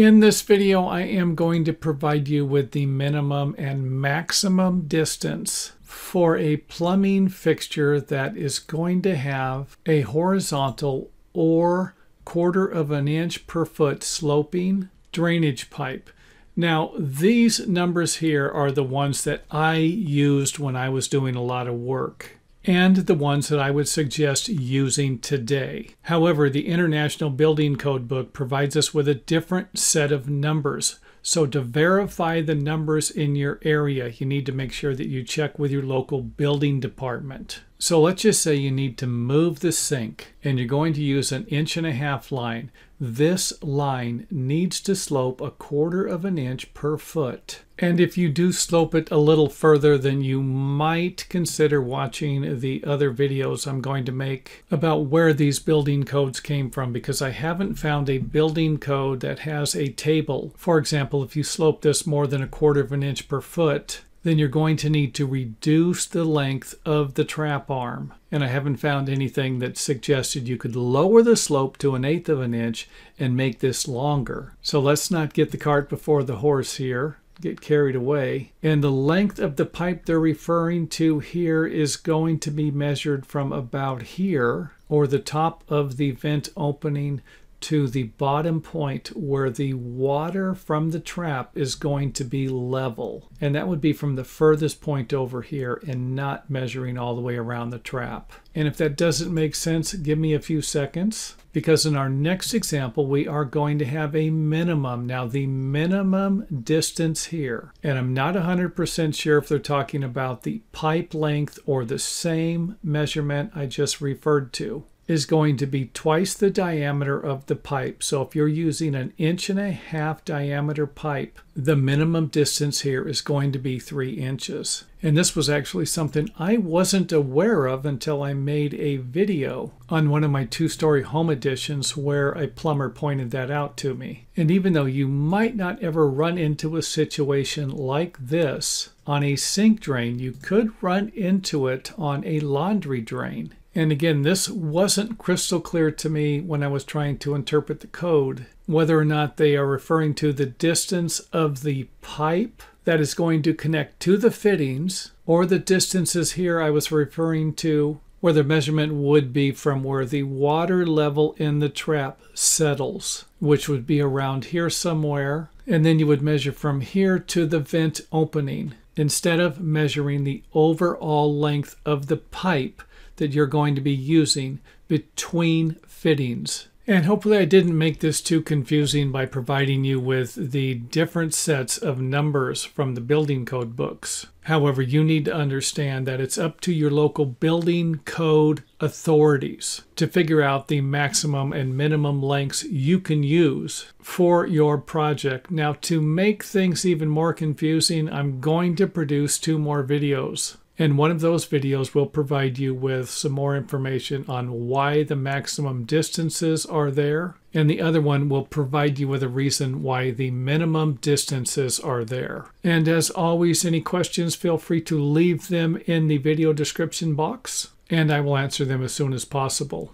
In this video, I am going to provide you with the minimum and maximum distance for a plumbing fixture that is going to have a horizontal or quarter of an inch per foot sloping drainage pipe. Now, these numbers here are the ones that I used when I was doing a lot of work and the ones that I would suggest using today. However, the International Building Code book provides us with a different set of numbers. So, to verify the numbers in your area, you need to make sure that you check with your local building department. So, let's just say you need to move the sink and you're going to use an inch and a half line. This line needs to slope a quarter of an inch per foot. And if you do slope it a little further, then you might consider watching the other videos I'm going to make about where these building codes came from because I haven't found a building code that has a table. For example, if you slope this more than a quarter of an inch per foot, then you're going to need to reduce the length of the trap arm. And I haven't found anything that suggested you could lower the slope to an eighth of an inch and make this longer. So let's not get the cart before the horse here get carried away. And the length of the pipe they're referring to here is going to be measured from about here, or the top of the vent opening to the bottom point where the water from the trap is going to be level. And that would be from the furthest point over here and not measuring all the way around the trap. And if that doesn't make sense, give me a few seconds because in our next example, we are going to have a minimum. Now, the minimum distance here, and I'm not 100% sure if they're talking about the pipe length or the same measurement I just referred to is going to be twice the diameter of the pipe. So if you're using an inch and a half diameter pipe, the minimum distance here is going to be three inches. And this was actually something I wasn't aware of until I made a video on one of my two-story home additions where a plumber pointed that out to me. And even though you might not ever run into a situation like this on a sink drain, you could run into it on a laundry drain. And again, this wasn't crystal clear to me when I was trying to interpret the code, whether or not they are referring to the distance of the pipe that is going to connect to the fittings, or the distances here I was referring to where the measurement would be from where the water level in the trap settles, which would be around here somewhere. And then you would measure from here to the vent opening instead of measuring the overall length of the pipe that you're going to be using between fittings. And hopefully I didn't make this too confusing by providing you with the different sets of numbers from the building code books. However, you need to understand that it's up to your local building code authorities to figure out the maximum and minimum lengths you can use for your project. Now, to make things even more confusing, I'm going to produce two more videos and one of those videos will provide you with some more information on why the maximum distances are there. And the other one will provide you with a reason why the minimum distances are there. And as always, any questions, feel free to leave them in the video description box, and I will answer them as soon as possible.